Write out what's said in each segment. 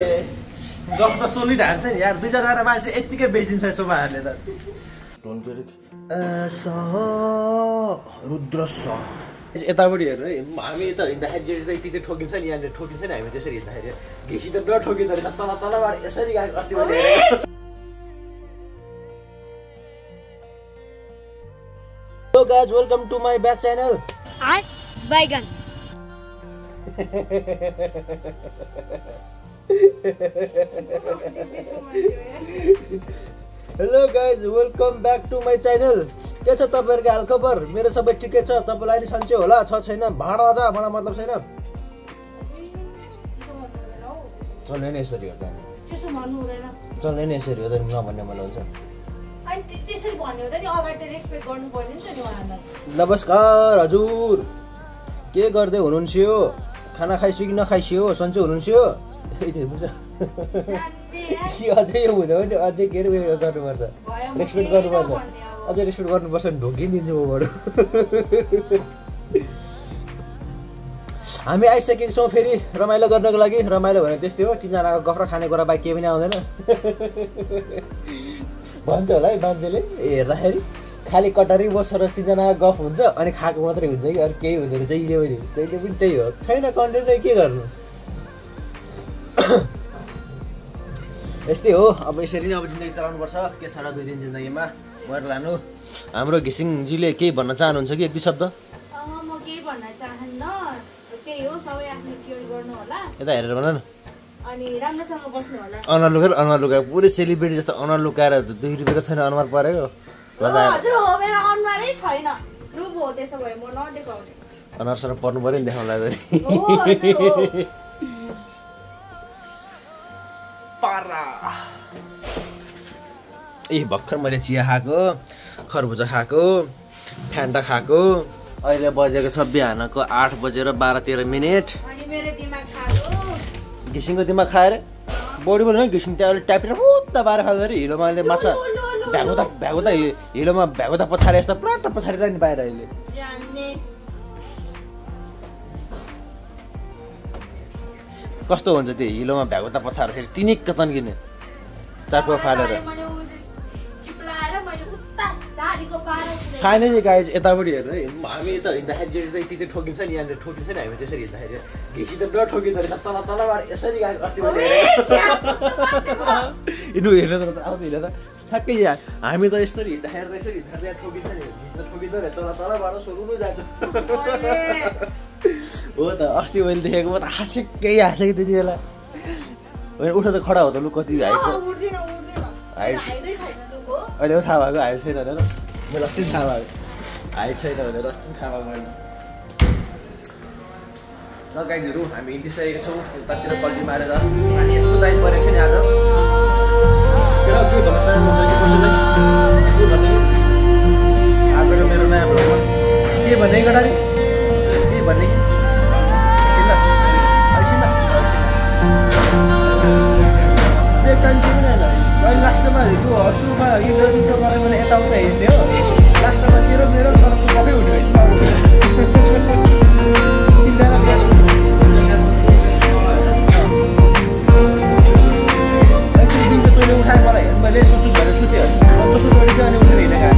गफ त सोलिरहन्छ नि यार। दुई चारजना मान्छे यत्तिकै बेचिदिन्छ सोफाहरूले त। रुद्र यतापट्टि हेर्नु है हामी त हिँड्दाखेरि यति ठोकिन्छ नि यहाँनिर ठोकिन्छ नि हामी त्यसरी हिँड्दाखेरि। घिसी त नठोकिँदो रहेछ तल तलबाट यसरी गएको अस्ति hello guys welcome to my back channel I begin hello guys welcome back to my channel के छ तपाईँहरूको हालखबर मेरो सबै ठिकै छ। तपाईँलाई नि सन्चै होला? छ छैन? भाँडा छ मलाई मतलब छैन? चल्ने नि यसरी हुँदैन। चल्ने नि यसरी नभन्ने मलाई हुन्छ। नमस्कार हजुर। के गर्दै हुनुहुन्छ यो खाना खाइसक्यो कि नखाइसक्यो? सन्चै हुनुहुन्छ कि अझै यो हुँदैन भने अझै के अरे उयो गर्नुपर्छ रेस्पेक्ट गर्नुपर्छ। अझै रेस्पेक्ट गर्नुपर्छ भने ढोकिदिन्छु मबाट हामी आइसकेको छौँ फेरि रमाइलो गर्नको लागि रमाइलो भने त्यस्तै हो तिनजनाको गफ र खानेकुरा बाहेक केही पनि आउँदैन भन्छ होला है मान्छेले हेर्दाखेरि खालि कटरी बस्छ र तिनजनाको गफ हुन्छ अनि खाएको मात्रै हुन्छ कि अरू केही हुँदैन जहिले पनि जहिले पनि त्यही हो छैन कन्टेन्ट के गर्नु यस्तै हो। अब यसरी नै अब जिन्दगी चलाउनुपर्छ। के छ र दुई दिन जिन्दगीमा? मर लानु। हाम्रो घिसिङजीले केही भन्न चाहनुहुन्छ कि एक दुई शब्द? अँ, म केही भन्न चाहन्न। त्यही हो सबै आफ्नो केयर गर्नु होला। यता हेरेर भन न। अनि राम्रोसँग बस्नु होला। अनुहार लुकाएर अनुहार लुकाएको पुरै सेलिब्रेटी जस्तो अनुहार लुकाएर दुई रुपियाँको छैन अनुहार परेको। हजुर हो मेरो अनुहारै छैन। रुप हो त्यसो भए म नदेखाउने। अनुहारसँग पर्नु पऱ्यो नि देखाउनु लाग्दाखेरि हो, हजुर हो। पारा। ए भर्खर मैले चिया खाएको खरबुजा खाएको फ्यान्टा खाएको। अहिले बजेको छ बिहानको आठ बजेर बाह्र तेह्र मिनट। घिसिङको दिमाग खाएर बडी बोल्नु घिसिङ। त्यहाँ अहिले ट्यापेर पुत्ता बाह्र खाँदो अरे हिलोमा अहिले माछा भ्यागुता भ्यागुता हिलोमा भ्यागुता पछाडि यस्तो प्लाट पछाडि नि बाहिर अहिले। कस्तो हुन्छ त्यो हिलोमा भ्यागुता पछार्दाखेरि तिनिक्क तन्किने। चाटुवा फालेर। नि गाई यतापट्टि हेर्नु है। हामी त हिँड्दाखेरि जेठी त यति चाहिँ ठोकिन्छ नि यहाँनिर ठोकिन्छ नि हामी त्यसरी हिँड्दाखेरि घिसी त नठोकिँदो रहेछ तल तलबाट यसरी गएको अस्ति मैले यिनीहरू हेरेर त आउँछ हिँडेर ठ्याक्कै यहाँ हामी त यसरी हिँड्दाखेरि त यसरी हिँड्दाखेरि यहाँ ठोकिन्छ नि त ठोकिँदो रहेछ तल तलबाट सोरुनु जान्छ। हो त अस्ति मैले देखेको म त हाँसेकै हाँसेको त्यति बेला। होइन उठ त खडा हो त लु कति हाइट छ। हाइट। अहिले थाहा भएको हाइट छैन भनेर मैले अस्ति थाहा भएको हाइट छैन भनेर अस्ति थाहा भएको मैले ल गाइजहरू हामी हिँडिसकेका छौँ यतातिर पल्टी मारेर अनि यस्तो दाइ परेको छ नि आज के भन्न चाहनुहुन्छ कि भने आजको मेरो नयाँ ब्लगमा के भने गडारी के भने अहिले लास्टमा यो हर्सुमा इन्टर इन्टर गरेर मैले यताउता हिँड्ने हो लास्टमा तेरो मेरो सरको कफै हुने रहेछ तिनजना उठाएँ मलाई मैले सुसु भएर गरेको अनि उठेर हिँडेको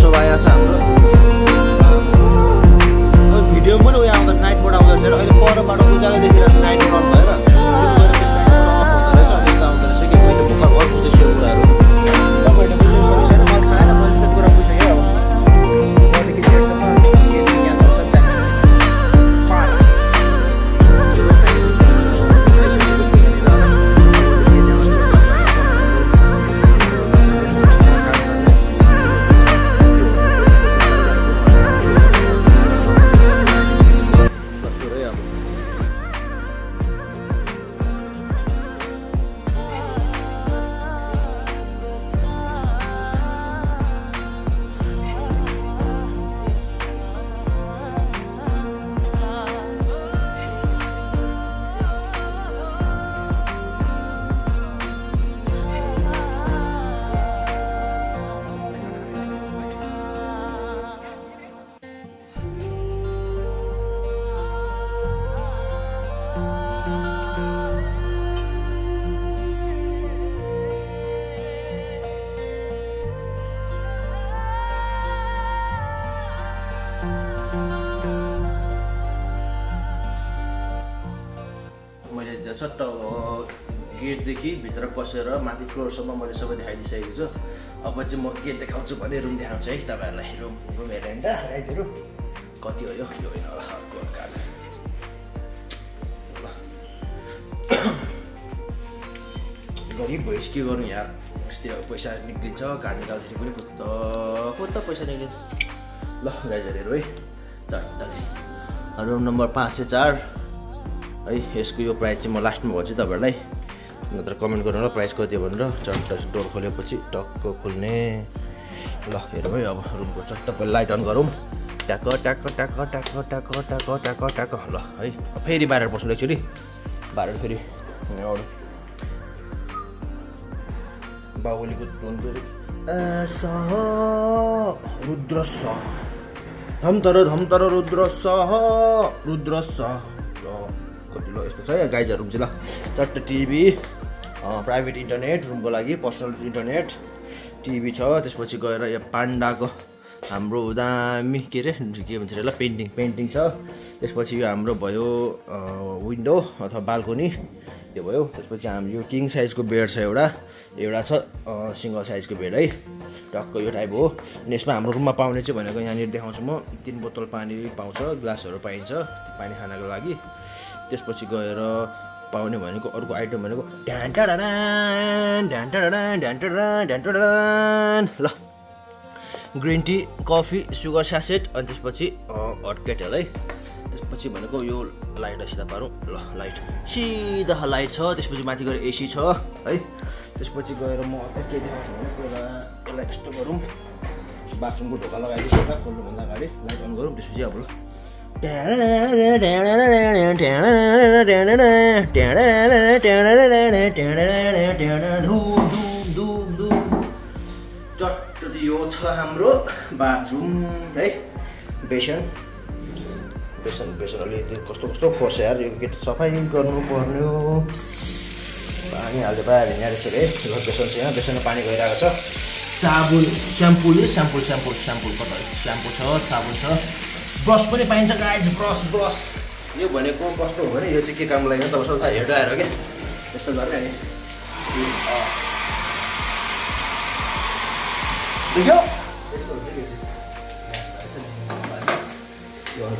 Sobaya sama. Video mana मान्छेहरू अहिले ଜାଗା ଦେଖିଲା बुझाएदेखि नाइट सट्ट गेटदेखि भित्र पसेर माथि फ्लोरसम्म मैले सबै देखाइदिइसकेको छु। अब चाहिँ म गेट देखाउँछु भने रुम देखाउँछु है तपाईँहरूलाई रुम रुम हेरेर नि त गाइजहरू कति हो यो? होइन होला गरिब भइस के गर्नु यार? यस्तै अब पैसा निक्लिन्छ कार्ड निकाल्दाखेरि पनि कुद्द कुद्द पैसा निक्लिन्छ। ल गाइजहरू है। चट्टा रुम नम्बर पाँच सय चार। है यसको यो प्राइस चाहिँ म लास्टमा भन्छु तपाईँहरूलाई। नत्र कमेन्ट गर्नु ल प्राइस कति भनेर। चट्ट डोर खोलेपछि टक्क खोल्ने। ल हेरौँ है अब रुमको चट्ट पहिला लाइट अन गरौँ। ट्याक ट्याक ट्याक ट्याक ट्याक ट्याक ट्याक ट्याक ल है। फेरि बाहिर बस्नु एकचोटि। बाहिर फेरि अरू बाहुलीको रुद्र सह धम तर धम तर रुद्र सह रुद्र सह ल यस्तो छ। गाइजहरू रुम चाहिँ ल। चट्ट टिभी प्राइभेट इन्टरनेट रुमको लागि पर्सनल इन्टरनेट टिभी छ। त्यसपछि गएर यो पान्डाको हाम्रो दामी के अरे के भन्छ अरे ल पेन्टिङ पेन्टिङ छ। त्यसपछि यो हाम्रो भयो विन्डो अथवा बाल्कोनी त्यो भयो। त्यसपछि हाम्रो यो किङ साइजको बेड छ एउटा। एउटा छ सिङ्गल साइजको बेड है। टक्क यो टाइप हो। अनि यसमा हाम्रो रुममा पाउने चाहिँ भनेको यहाँनिर देखाउँछु म। तिन बोतल पानी पाउँछ ग्लासहरू पाइन्छ। पानी खानको लागि। त्यसपछि गएर पाउने भनेको अर्को आइटम भनेको ल green tea coffee sugar sachet अनि त्यसपछि हट केटल है। त्यसपछि भनेको यो लाइट सिधा पारौँ। ल लाइट। सिधा लाइट छ त्यसपछि माथि गएर एसी छ है। त्यसपछि गएर म अर्को के देखाउँछु भने पहिला यसलाई यस्तो गरौँ। बाथरुमको ढोका लगाइदिएको छ खोल्नुभन्दा अगाडि लाइट अन गरौँ त्यसपछि अब यो छ हाम्रो बाथरुम है बेसन बेसन बेसन अलिकति कस्तो कस्तो खोर्छ यार यो गेट सफाइ गर्नु पर्ने हो पानी हाल्दै पाइहाल्यो यहाँ रहेछ है बेसन चाहिँ यहाँ बेसनमा पानी गइरहेको छ साबुन स्याम्पुल स्याम्पुल स्याम्पुल स्याम्पुल कता स्याम्पू छ साबुन छ ब्रस पनि पाइन्छ गाइज ब्रस ब्रस यो भनेको कस्तो हो भने यो चाहिँ के काम लाग्यो तपाईँ सल्लाह हेर्दा आएर क्या यस्तो गर्ने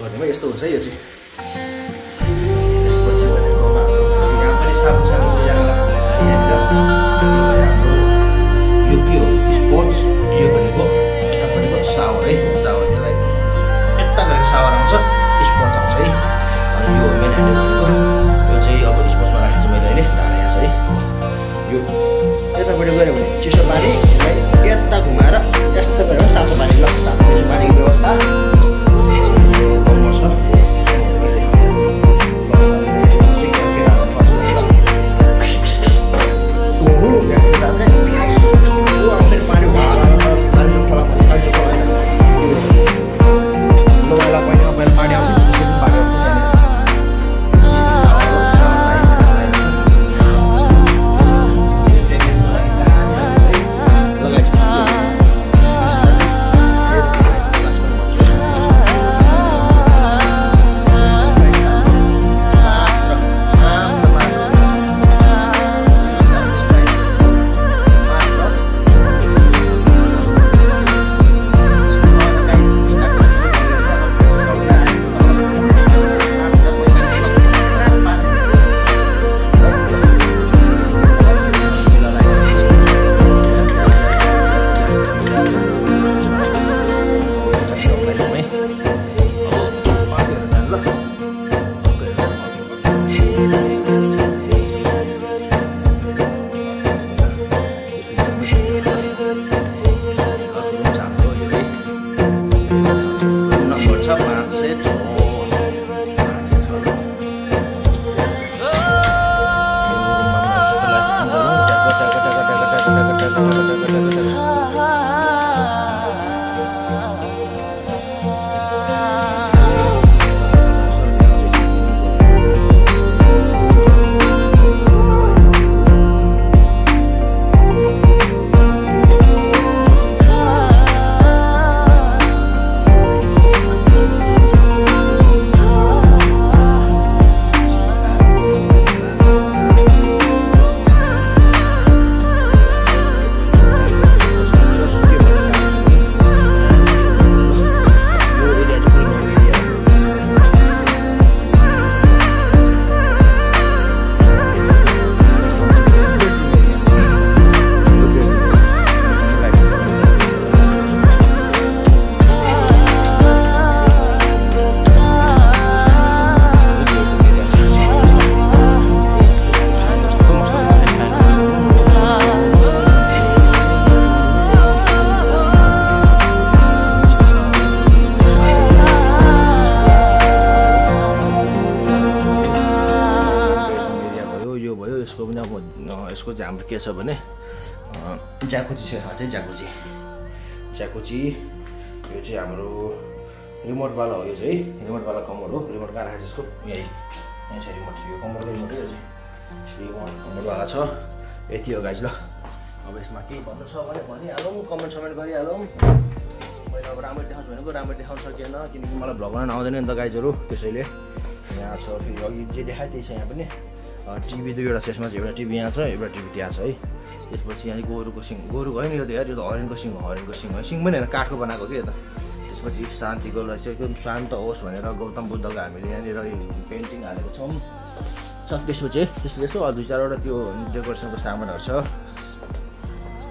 अनि हुन्छ यस्तो हुन्छ है यो चाहिँ यसको चाहिँ हाम्रो के छ भने ज्याकुची छ चाहिँ ज्याकुची। ज्याकुची यो चाहिँ हाम्रो रिमोटवाला हो यो चाहिँ। रिमोटवाला कमर हो रिमोट कहाँ राखेको छ यसको? यही। यहाँ छ रिमोट यो कमरको रिमोट यो चाहिँ। रिमोट कमरवाला छ। यति हो गाइज ल। अब यसमा केही भन्नु छ भने भनिहालौँ कमेन्ट समेन्ट गरिहालौँ। मैले अब राम्ररी देखाउँछु भनेको राम्ररी देखाउन सकिएन किनकि मलाई भ्लग बनाउन आउँदैन नि त गाइजहरू त्यसैले। यहाँ छ फेरि अघि जे देखाएँ त्यही छ यहाँ पनि। टिभी दुईवटा छ यसमा चाहिँ एउटा टिभी यहाँ छ एउटा टिभी त्यहाँ छ है। त्यसपछि यहाँ गोरुको सिङ गोरुको होइन यो त यार यो त हरिणको सिङ हो हरिणको सिङ हो सिङ पनि होइन काठको बनाएको कि यो त? त्यसपछि शान्तिको लागि चाहिँ एकदम शान्त होस् भनेर गौतम बुद्धको हामीले यहाँनिर पेन्टिङ हालेको छौँ। छ त्यसपछि त्यसपछि यसो दुई चारवटा त्यो डेकोरेसनको सामानहरू छ।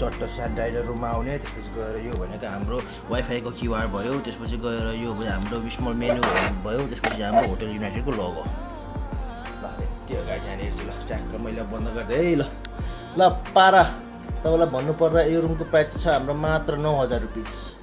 चट्ट सेनिटाइजर रुममा आउने त्यसपछि गएर यो भनेको हाम्रो वाइफाईको क्युआर भयो त्यसपछि गएर यो हाम्रो स्मल मेनु भयो त्यसपछि हाम्रो होटल युनाइटेडको लगो ल त्यो गाडी यहाँनिर चाहिँ ल ट्याक्क मैले बन्द गरिदिएँ है ल ल पारा। तपाईँलाई भन्नुपर्दा यो रुमको प्राइस छ हाम्रो मात्र नौ हजार रुपिस।